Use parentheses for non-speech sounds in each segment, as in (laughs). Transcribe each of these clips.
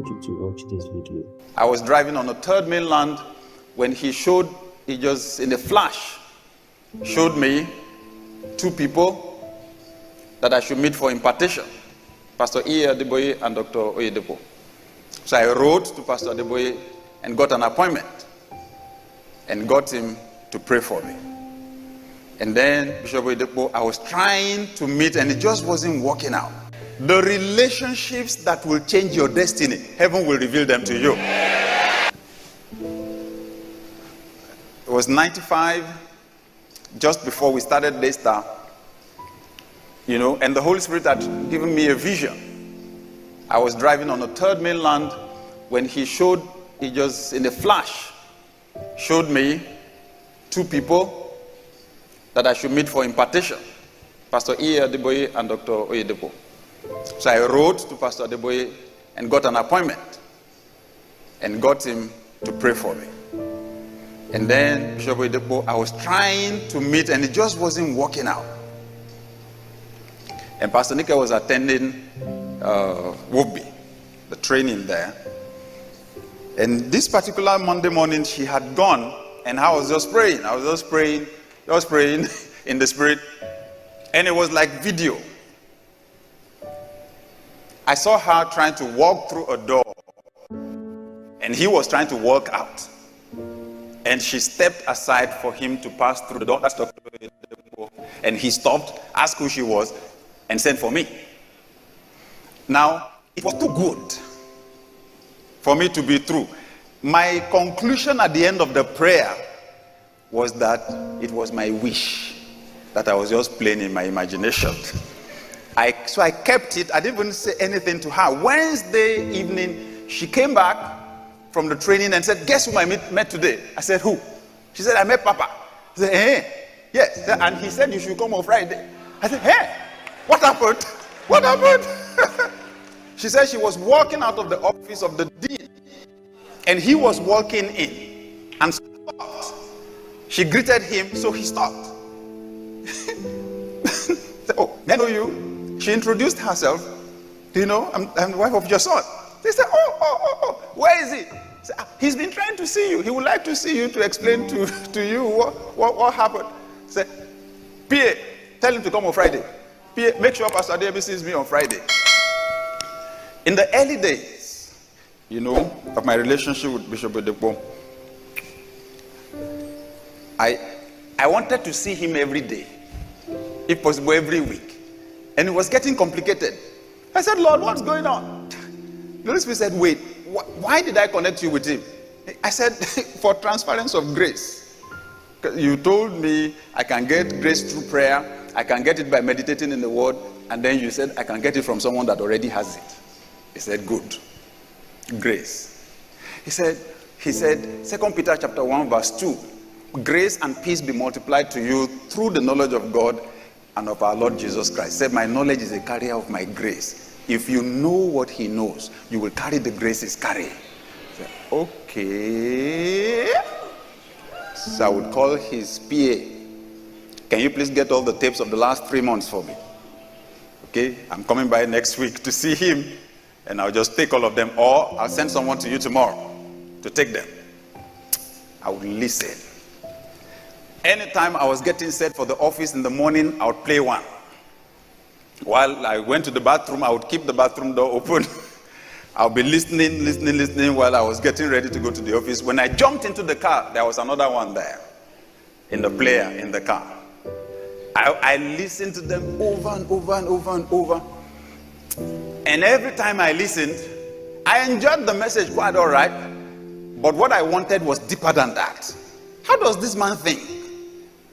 want you to watch this video. I was driving on the third mainland when he showed, he just in a flash showed me two people that I should meet for impartation Pastor E. Adeboye and Dr. Oyedepo. So I wrote to Pastor Adeboye and got an appointment and got him to pray for me. And then Bishop Oyedepo, I was trying to meet and it just wasn't working out. The relationships that will change your destiny, heaven will reveal them to you. It was 95, just before we started Daystar, you know, and the Holy Spirit had given me a vision. I was driving on the third mainland when He showed, He just in a flash showed me two people that I should meet for impartation Pastor E. Adeboye and Dr. Oyedepo. So I wrote to Pastor Adeboye and got an appointment and got him to pray for me. And then Bishop Oyedepo, I was trying to meet and it just wasn't working out. And Pastor Nike was attending uh, Wobi, the training there. And this particular Monday morning, she had gone, and I was just praying. I was just praying, just praying (laughs) in the spirit. And it was like video. I saw her trying to walk through a door, and he was trying to walk out. And she stepped aside for him to pass through the door. That's. And he stopped, asked who she was, and sent for me. Now, it was too good for me to be true. My conclusion at the end of the prayer was that it was my wish that I was just playing in my imagination. (laughs) I, so I kept it. I didn't even say anything to her. Wednesday evening, she came back from the training and said, Guess who I met, met today? I said, Who? She said, I met Papa. I said, Hey. Yes. And he said, You should come on Friday. I said, Hey. What happened? What happened? (laughs) she said she was walking out of the office of the dean and he was walking in and stopped. She greeted him, so he stopped. said, oh, I know you. She introduced herself. Do you know? I'm, I'm the wife of your son. They said, oh, oh, oh, oh, where is he? Said, ah, He's been trying to see you. He would like to see you to explain to, (laughs) to you what, what, what happened. Say, PA, tell him to come on Friday. PA, make sure Pastor David sees me on Friday. In the early days, you know, of my relationship with Bishop Oyedepo, I, I wanted to see him every day, if possible, every week. And it was getting complicated. I said, Lord, what's going on? The Holy Spirit said, Wait, wh- why did I connect you with him? I said, (laughs) For transference of grace. You told me I can get grace through prayer, I can get it by meditating in the word, and then you said I can get it from someone that already has it. He said, Good. Grace. He said, he said, 2 Peter chapter 1, verse 2, grace and peace be multiplied to you through the knowledge of God and of our Lord Jesus Christ. Said, My knowledge is a carrier of my grace. If you know what he knows, you will carry the grace he's carrying. Said, okay. So I would call his PA. Can you please get all the tapes of the last three months for me? Okay, I'm coming by next week to see him, and I'll just take all of them, or I'll send someone to you tomorrow to take them. I would listen. Anytime I was getting set for the office in the morning, I would play one. While I went to the bathroom, I would keep the bathroom door open. (laughs) I'll be listening, listening, listening while I was getting ready to go to the office. When I jumped into the car, there was another one there in the player in the car. I, I listened to them over and over and over and over. And every time I listened, I enjoyed the message quite all right. But what I wanted was deeper than that. How does this man think?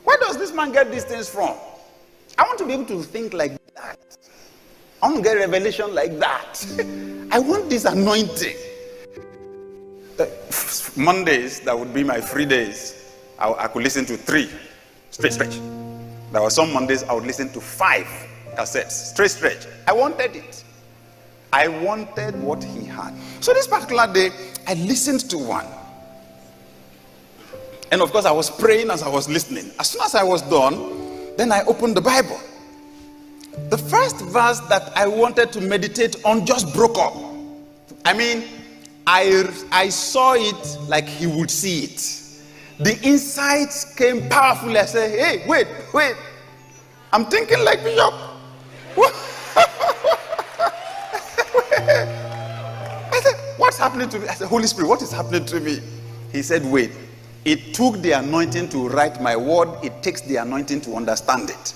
Where does this man get these things from? I want to be able to think like that. I want to get revelation like that. (laughs) I want this anointing. Uh, Mondays, that would be my free days. I, I could listen to three straight stretch. There were some Mondays I would listen to five cassettes straight stretch. I wanted it. I wanted what he had. So this particular day, I listened to one. And of course, I was praying as I was listening. As soon as I was done, then I opened the Bible. The first verse that I wanted to meditate on just broke up. I mean, I, I saw it like he would see it. The insights came powerfully. I said, hey, wait, wait. I'm thinking like Bishop. (laughs) I said, what's happening to me? I said, Holy Spirit, what is happening to me? He said, wait. It took the anointing to write my word. It takes the anointing to understand it.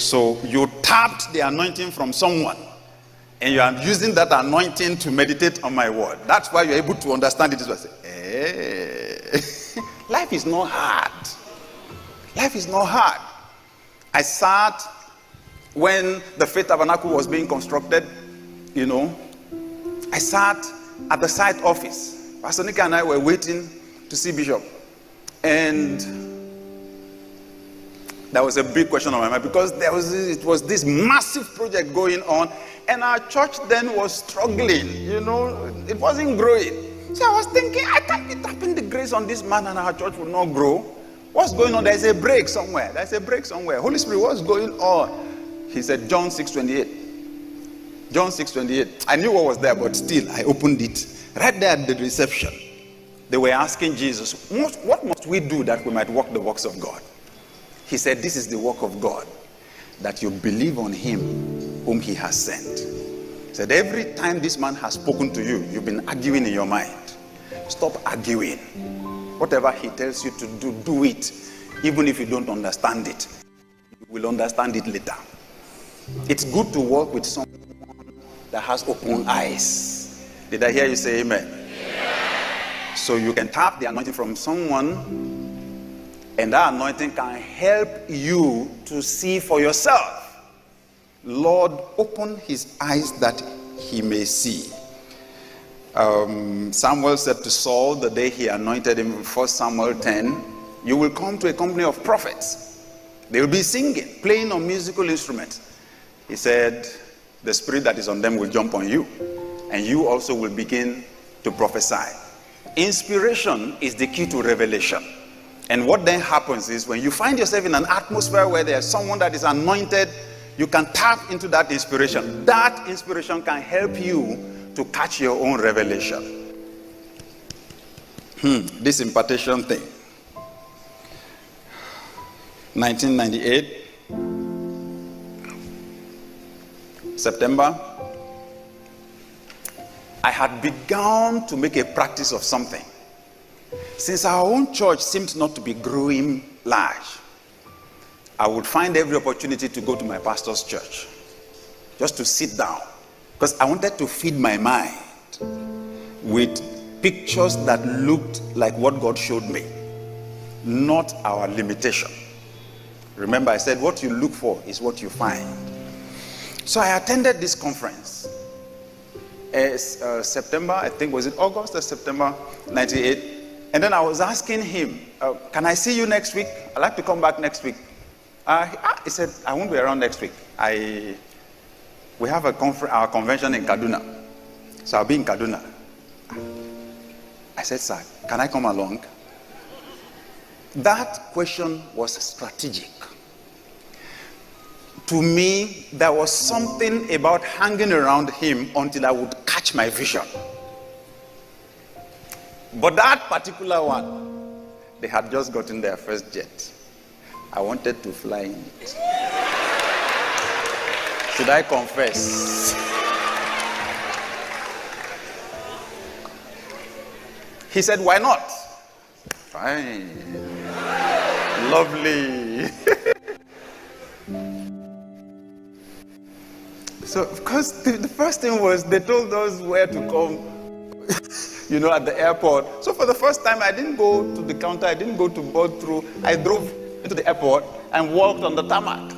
So you tapped the anointing from someone and you are using that anointing to meditate on my word. That's why you're able to understand it. I say, hey. Life is not hard. Life is not hard. I sat when the Faith Tabernacle was being constructed, you know, I sat at the site office. Pastor Nike and I were waiting to see Bishop. And that was a big question on my mind because there was it was this massive project going on, and our church then was struggling. You know, it wasn't growing. So I was thinking, I can't be tapping the grace on this man, and our church will not grow. What's going on? There's a break somewhere. There's a break somewhere. Holy Spirit, what's going on? He said, John 6:28. John 6:28. I knew what was there, but still, I opened it right there at the reception. They were asking Jesus, What must we do that we might walk the works of God? He said, This is the work of God, that you believe on him whom he has sent. He said, Every time this man has spoken to you, you've been arguing in your mind. Stop arguing. Whatever he tells you to do, do it. Even if you don't understand it, you will understand it later. It's good to work with someone that has open eyes. Did I hear you say amen? So you can tap the anointing from someone, and that anointing can help you to see for yourself. Lord, open his eyes that he may see. Um, Samuel said to Saul the day he anointed him in 1 Samuel 10, You will come to a company of prophets. They will be singing, playing on musical instruments. He said, The spirit that is on them will jump on you, and you also will begin to prophesy. Inspiration is the key to revelation. And what then happens is when you find yourself in an atmosphere where there's someone that is anointed, you can tap into that inspiration. That inspiration can help you to catch your own revelation. Hmm, this impartation thing. 1998, September, I had begun to make a practice of something. Since our own church seemed not to be growing large, I would find every opportunity to go to my pastor's church just to sit down because I wanted to feed my mind with pictures that looked like what God showed me, not our limitation. Remember, I said what you look for is what you find. So I attended this conference uh, September, I think, was it August or September 98? And then I was asking him, uh, Can I see you next week? I'd like to come back next week. Uh, he said, I won't be around next week. I, we have a our convention in Kaduna. So I'll be in Kaduna. I said, Sir, can I come along? That question was strategic to me, there was something about hanging around him until I would catch my vision. But that particular one, they had just gotten their first jet. I wanted to fly in it. Should I confess? He said, Why not? Fine. Lovely. (laughs) So, of course, the, the first thing was they told us where to come, (laughs) you know, at the airport. So, for the first time, I didn't go to the counter, I didn't go to board through. I drove into the airport and walked on the tarmac.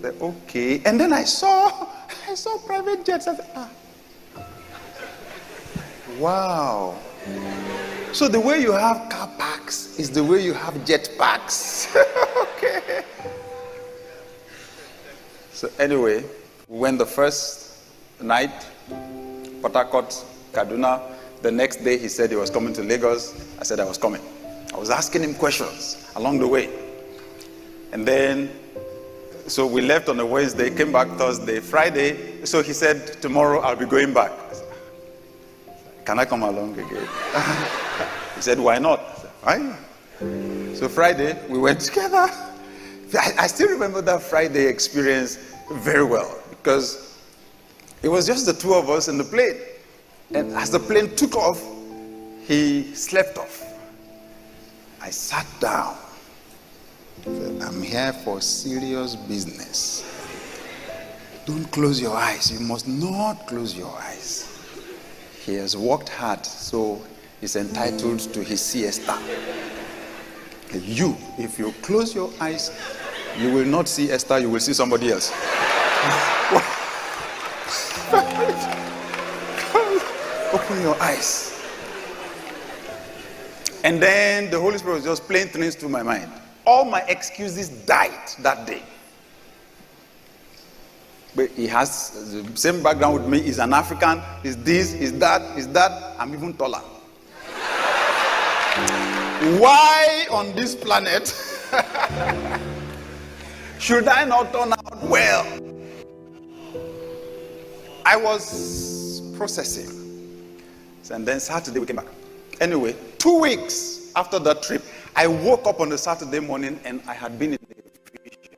Said, okay. And then I saw, (laughs) I saw private jets. I said, ah. Wow. So the way you have car parks is the way you have jet parks. (laughs) okay. So anyway, we went the first night, Harcourt, Kaduna. The next day, he said he was coming to Lagos. I said I was coming. I was asking him questions along the way. And then, so we left on a Wednesday, came back Thursday, Friday. So he said, Tomorrow I'll be going back. Can I come along again? (laughs) he said, Why not? I said, So Friday, we went together. (laughs) I, I still remember that Friday experience very well because it was just the two of us in the plane. And as the plane took off, he slept off. I sat down. I'm here for serious business. Don't close your eyes. You must not close your eyes. He has worked hard, so he's entitled to his siesta. You, if you close your eyes, you will not see Esther, you will see somebody else. (laughs) Open your eyes. And then the Holy Spirit was just playing things to my mind. All my excuses died that day. But he has the same background with me. He's an African. He's this, he's that, he's that. I'm even taller. (laughs) Why on this planet (laughs) should I not turn out well? I was processing. And then Saturday we came back. Anyway, two weeks after that trip, I woke up on the Saturday morning and I had been in a vision.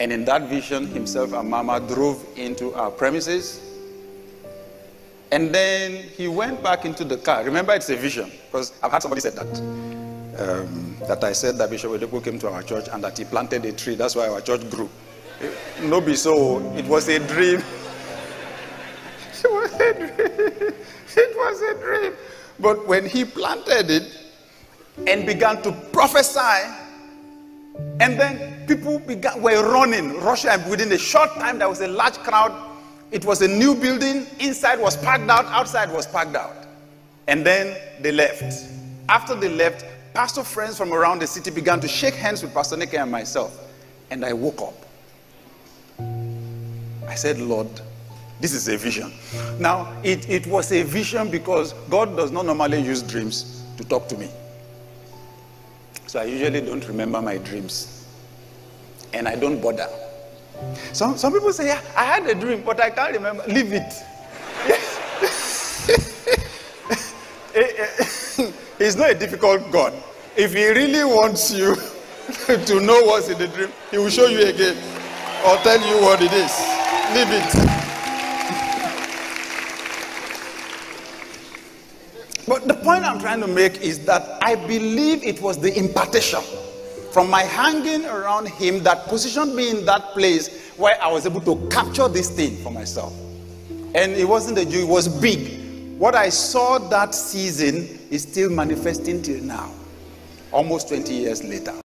And in that vision, himself and Mama drove into our premises. And then he went back into the car. Remember, it's a vision because I've had somebody said that. Um, that I said that Bishop Oyedepo came to our church and that he planted a tree. That's why our church grew. No, be so. It was a dream. (laughs) It was a dream. It was a dream. But when he planted it and began to prophesy, and then people began were running, rushing, and within a short time there was a large crowd. It was a new building. Inside was packed out, outside was packed out. And then they left. After they left, pastor friends from around the city began to shake hands with Pastor Nike and myself. And I woke up. I said, Lord, this is a vision. Now, it, it was a vision because God does not normally use dreams to talk to me. So I usually don't remember my dreams. And I don't bother. Some, some people say, yeah, I had a dream, but I can't remember. Leave it. (laughs) Eh, eh, He's not a difficult God. If he really wants you (laughs) to know what's in the dream, he will show you again or tell you what it is. Leave it. But the point I'm trying to make is that I believe it was the impartation from my hanging around him that positioned me in that place where I was able to capture this thing for myself. And it wasn't a Jew, it was big. What I saw that season is still manifesting till now, almost 20 years later.